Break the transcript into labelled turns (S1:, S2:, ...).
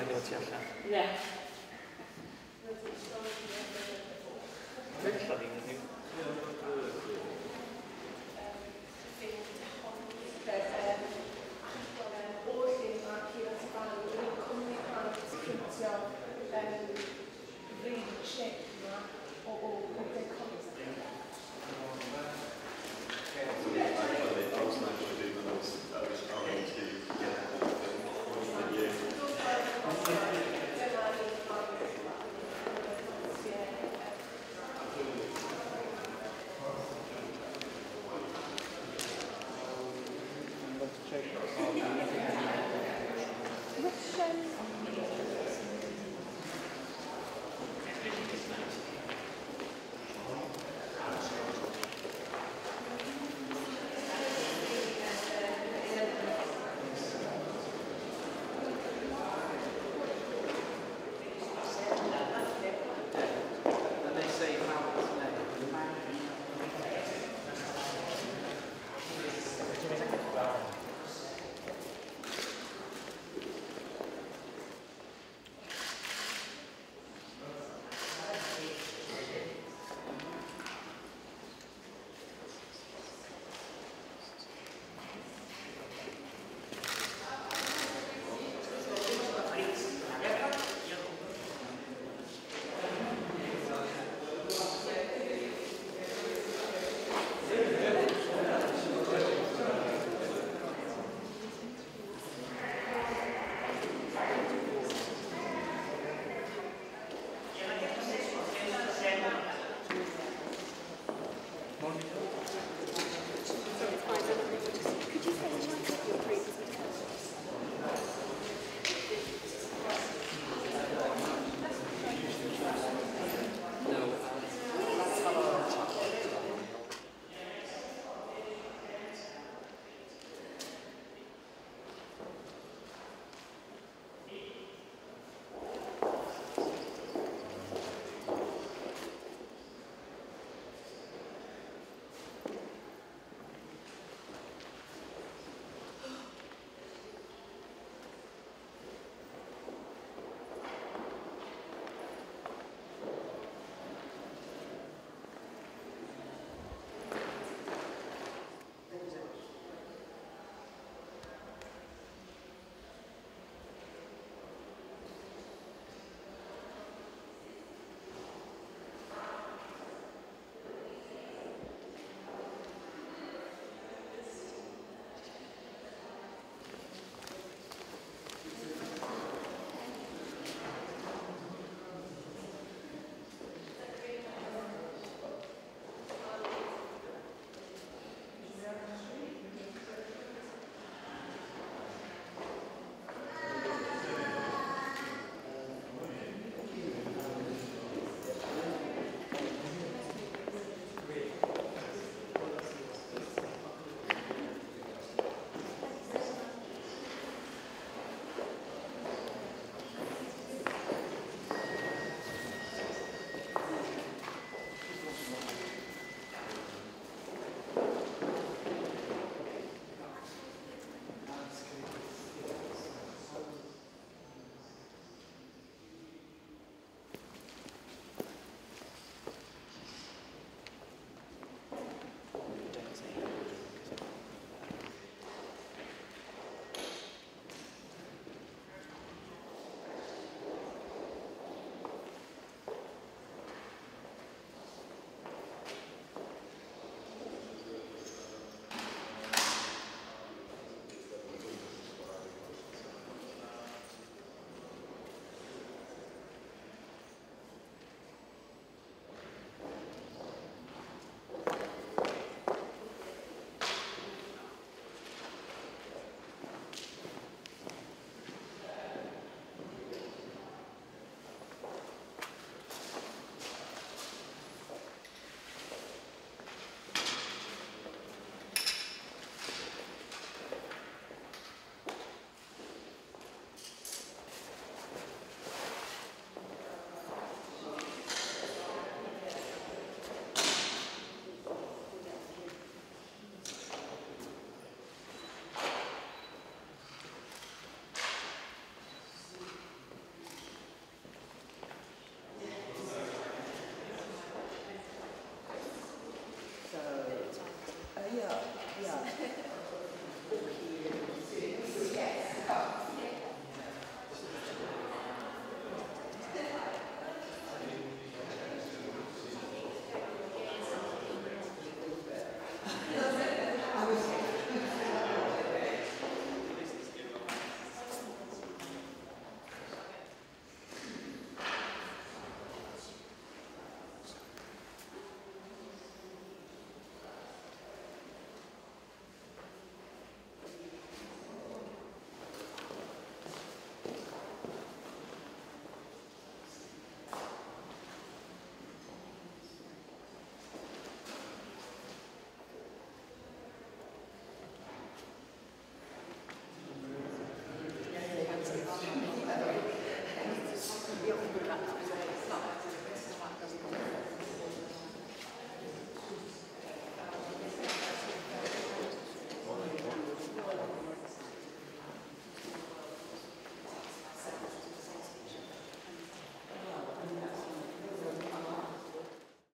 S1: negozjacja.
S2: Nie.
S1: Wyszedł z
S3: 나오시죠?